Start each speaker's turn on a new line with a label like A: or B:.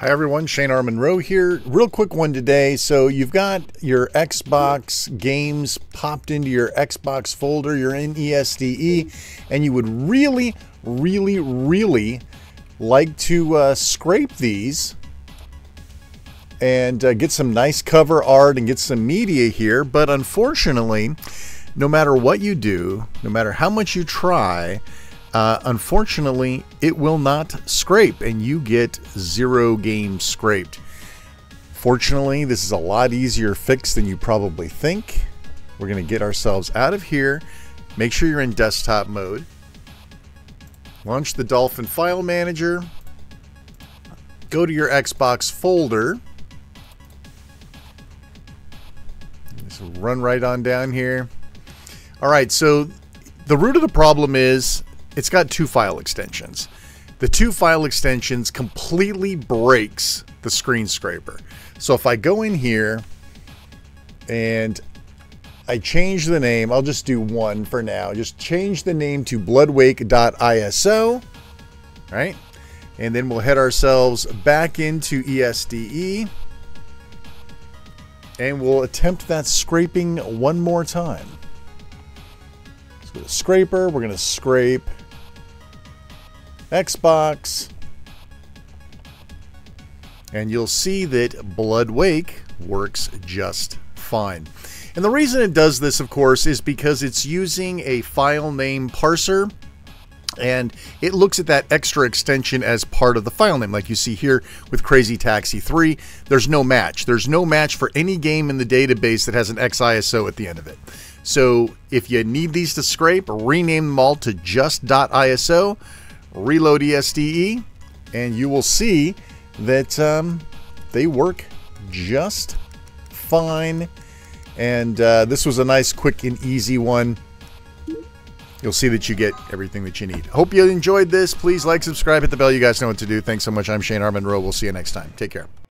A: Hi everyone, Shane R. Monroe here. Real quick one today. So you've got your Xbox games popped into your Xbox folder, you're in ESDE, and you would really, really, really like to uh, scrape these and uh, get some nice cover art and get some media here. But unfortunately, no matter what you do, no matter how much you try, uh, unfortunately, it will not scrape and you get zero games scraped. Fortunately, this is a lot easier fix than you probably think. We're going to get ourselves out of here. Make sure you're in desktop mode. Launch the Dolphin File Manager. Go to your Xbox folder. Just run right on down here. All right, so the root of the problem is it's got two file extensions. The two file extensions completely breaks the screen scraper. So if I go in here and I change the name, I'll just do one for now. Just change the name to bloodwake.iso, right? And then we'll head ourselves back into ESDE and we'll attempt that scraping one more time. Let's go to scraper. We're going to scrape Xbox. And you'll see that Blood Wake works just fine. And the reason it does this, of course, is because it's using a file name parser and it looks at that extra extension as part of the file name like you see here with Crazy Taxi 3 there's no match there's no match for any game in the database that has an XISO at the end of it so if you need these to scrape rename them all to just .iso reload ESDE, and you will see that um, they work just fine. And uh, this was a nice, quick, and easy one. You'll see that you get everything that you need. Hope you enjoyed this. Please like, subscribe, hit the bell. You guys know what to do. Thanks so much. I'm Shane R. Monroe. We'll see you next time. Take care.